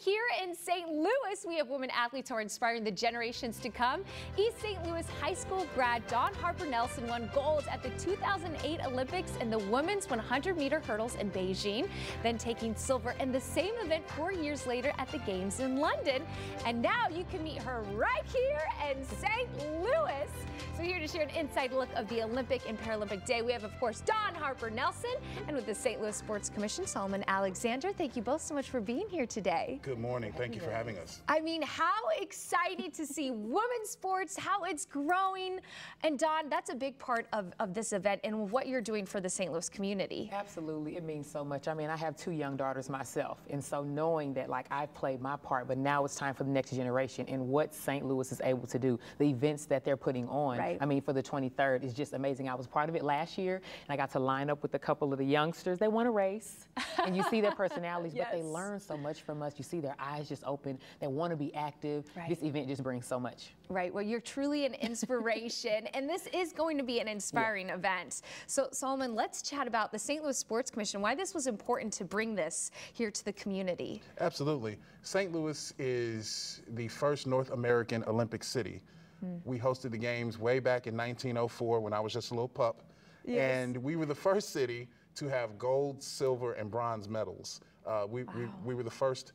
Here in St. Louis, we have women athletes who are inspiring the generations to come. East St. Louis High School grad Dawn Harper Nelson won gold at the 2008 Olympics in the women's 100 meter hurdles in Beijing, then taking silver in the same event four years later at the Games in London. And now you can meet her right here in St. Louis. So to share an inside look of the Olympic and Paralympic Day, we have, of course, Dawn Harper Nelson and with the St. Louis Sports Commission, Solomon Alexander. Thank you both so much for being here today. Good morning. Thank you for having us. I mean, how excited to see women's sports, how it's growing. And Dawn, that's a big part of, of this event and what you're doing for the St. Louis community. Absolutely. It means so much. I mean, I have two young daughters myself. And so knowing that, like, I've played my part, but now it's time for the next generation and what St. Louis is able to do, the events that they're putting on. Right. Right. I mean, for the 23rd is just amazing. I was part of it last year, and I got to line up with a couple of the youngsters. They want to race, and you see their personalities, yes. but they learn so much from us. You see their eyes just open. They want to be active. Right. This event just brings so much. Right. Well, you're truly an inspiration, and this is going to be an inspiring yeah. event. So, Solomon, let's chat about the St. Louis Sports Commission, why this was important to bring this here to the community. Absolutely. St. Louis is the first North American Olympic city. Mm. We hosted the games way back in 1904 when I was just a little pup. Yes. And we were the first city to have gold, silver, and bronze medals. Uh, we, wow. we, we were the first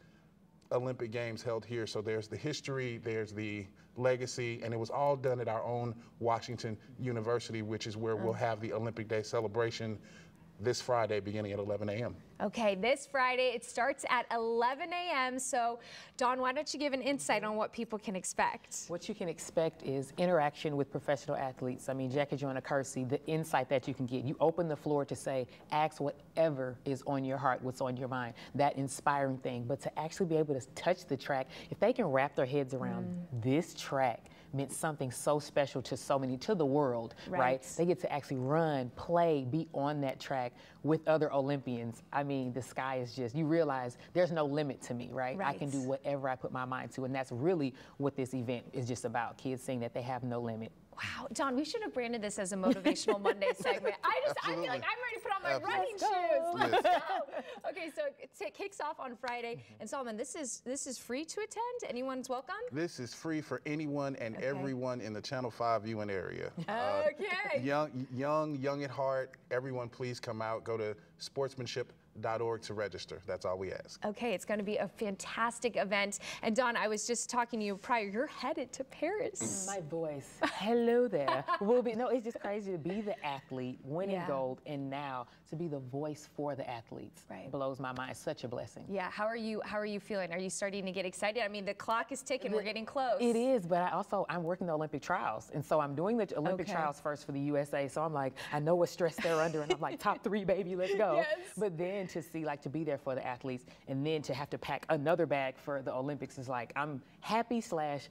Olympic Games held here. So there's the history, there's the legacy, and it was all done at our own Washington University, which is where mm. we'll have the Olympic Day celebration this Friday beginning at 11 a.m. Okay, this Friday it starts at 11 a.m. So, Dawn, why don't you give an insight on what people can expect? What you can expect is interaction with professional athletes. I mean, Jackie Joyner Kersee, the insight that you can get. You open the floor to say, ask whatever is on your heart, what's on your mind, that inspiring thing. But to actually be able to touch the track, if they can wrap their heads around mm. this track, meant something so special to so many, to the world, right. right. They get to actually run, play, be on that track with other Olympians. I mean, the sky is just, you realize there's no limit to me, right? right? I can do whatever I put my mind to. And that's really what this event is just about. Kids saying that they have no limit. Wow, Dawn, we should have branded this as a motivational Monday segment. I just, Absolutely. I feel like I'm ready to put on my Absolutely. running shoes. Let's go. okay, so it kicks off on Friday, mm-hmm. and Solomon, this is this is free to attend. Anyone's welcome. This is free for anyone and okay. everyone in the Channel Five viewing area. okay. Uh, young, young, young at heart. Everyone, please come out. Go to sportsmanship org to register. That's all we ask. Okay, it's going to be a fantastic event. And Dawn, I was just talking to you prior. You're headed to Paris. Mm, my voice. Hello there. we'll be, no, it's just crazy to be the athlete, winning yeah. gold, and now to be the voice for the athletes. Right. It blows my mind. Such a blessing. Yeah. How are you? How are you feeling? Are you starting to get excited? I mean, the clock is ticking. The, We're getting close. It is, but I also I'm working the Olympic trials, and so I'm doing the Olympic okay. trials first for the USA. So I'm like, I know what stress they're under, and I'm like, top three, baby, let's go. Yes. But then to see like to be there for the athletes and then to have to pack another bag for the Olympics is like I'm happy slash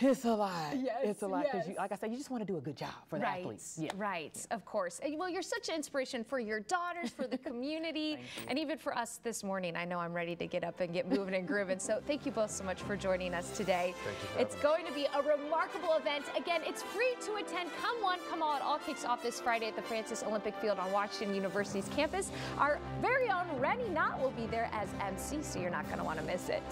it's a lot. Yes, it's a lot because, yes. like I said, you just want to do a good job for the right, athletes. Yeah. Right, of course. Well, you're such an inspiration for your daughters, for the community, and even for us this morning. I know I'm ready to get up and get moving and grooving. So thank you both so much for joining us today. It's going to be a remarkable event. Again, it's free to attend. Come one, come all. It all kicks off this Friday at the Francis Olympic Field on Washington University's campus. Our very own Rennie Knott will be there as MC, so you're not going to want to miss it.